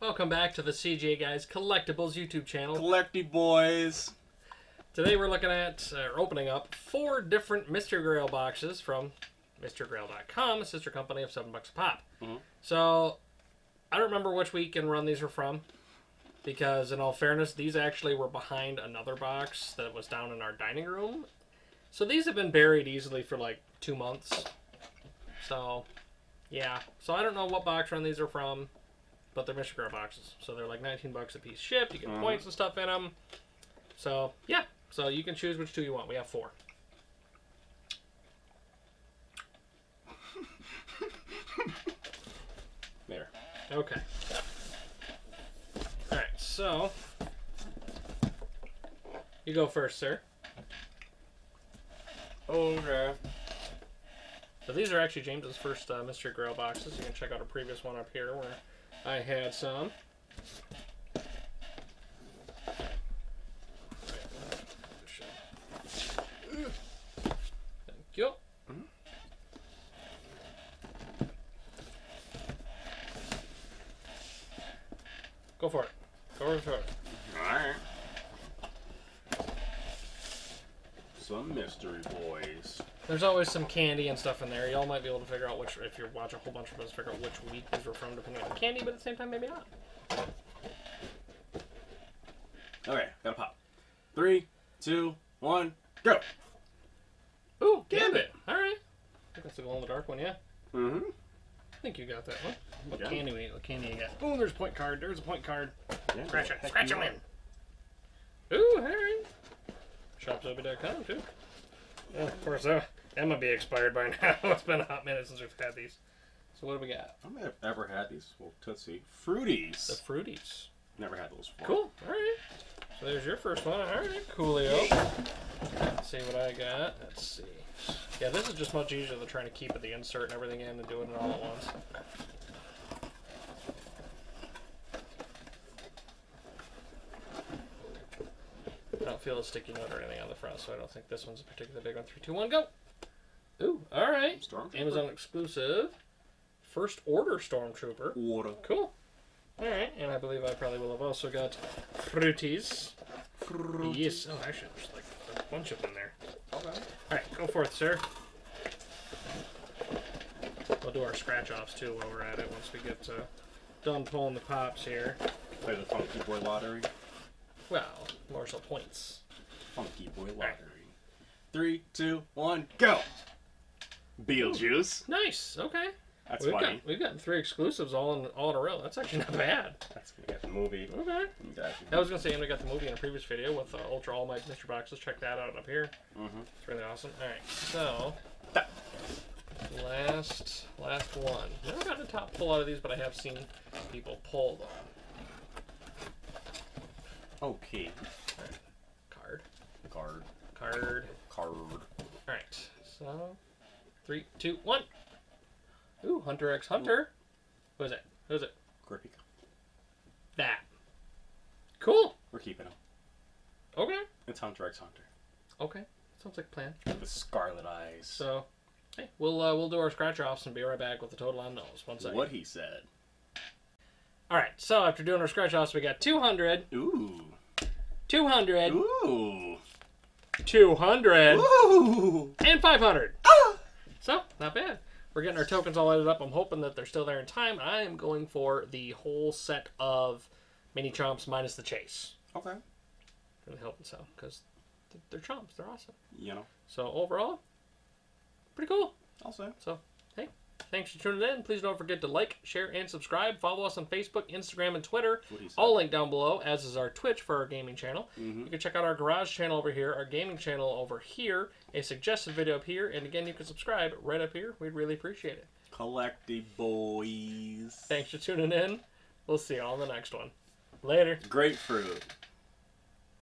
Welcome back to the CGA Guys Collectibles YouTube channel. Collecty boys. Today we're looking at uh, opening up four different Mystery Grail boxes from MysteryGrail.com, a sister company of seven bucks a pop. Mhm. So I don't remember which week and run these were from, because in all fairness, these actually were behind another box that was down in our dining room. So these have been buried easily for like two months. So yeah, so I don't know what box run these are from, but they're Mystery Grail boxes. So they're like 19 bucks a piece shipped. You get Mhm. points and stuff in them. So yeah, so you can choose which two you want. We have four. There. Okay. All right, so you go first, sir. Okay. So these are actually James's first uh, Mystery Grail boxes. You can check out a previous one up here where I had some. Thank you. Go for it. Go for it. Alright. Some mystery boys. There's always some candy and stuff in there. Y'all might be able to figure out which, if you watch a whole bunch of us, figure out which week these were from, depending on the candy, but at the same time, maybe not. Okay, gotta pop. Three, two, one, go! Ooh, Gambit. Gambit. All right. I think that's the glow in the dark one, yeah. Mm-hmm. I think you got that one. What Yeah. candy we What candy you got? Ooh, there's a point card. There's a point card. Yeah, Scratch it. Scratch are. in. Ooh, Harry. ShopSoapy.com, too. Yeah, of course, uh, that might be expired by now. it's been a hot minute since we've had these. So what do we got? I may have ever had these. Well, Tootsie. Fruities. The Fruities. Never had those before. Cool. All right. So there's your first one. All right, Coolio. Let's see what I got. Let's see. Yeah, this is just much easier than trying to keep the insert and everything in and doing it all at once. I don't feel a sticky note or anything on the front, so I don't think this one's a particularly big one. Three, two, one, go. All right. Stormtrooper. Amazon exclusive. First order Stormtrooper. Water. Cool. All right, and I believe I probably will have also got fruities. Yes. Oh, actually, there's like a bunch of them there. Okay. All right, go forth, sir. We'll do our scratch offs too while we're at it. Once we get uh, done pulling the pops here. Play the Funky Boy Lottery. Well, so points. Funky Boy Lottery. Three, two, one, go! Beetlejuice. Nice. Okay. That's we've funny. got we've gotten three exclusives all in all in a row. That's actually not bad. That's gonna get the movie. Okay. That- I was gonna say, and we got the movie in a previous video with uh, Ultra All Might Mystery Boxes. Check that out up here. Mhm. It's really awesome. All right, so last last one. Never gotten a top pull out of these, but I have seen people pull them. Okay. Card, Card. card. Card. All right, so three, two, one. Ooh, Hunter X Hunter. Who is it? Who is it? Grippy. That. Cool. We're keeping him. Okay. It's Hunter x Hunter. Okay. Sounds like a plan. The Scarlet Eyes. So, hey, we'll uh, we'll do our scratch offs and be right back with the total on those. One second. what he said. All right. So after doing our scratch offs, we got 200, Ooh. 200, Ooh. 200, Ooh. and 500. So not bad. We're getting our tokens all added up. I'm hoping that they're still there in time. I am going for the whole set of mini chomps minus the chase. Okay. Really hoping so because they're chomps. They're awesome. You know, So overall, pretty cool. I'll. So, thanks for tuning in. Please don't forget to like, share, and subscribe. Follow us on Facebook, Instagram, and Twitter. What he said. All linked down below, as is our Twitch for our gaming channel. Mhm. You can check out our garage channel over here, our gaming channel over here, a suggested video up here, and again, you can subscribe right up here. We'd really appreciate it. Collecty boys. Thanks for tuning in. We'll see you all in the next one. Later. Grapefruit.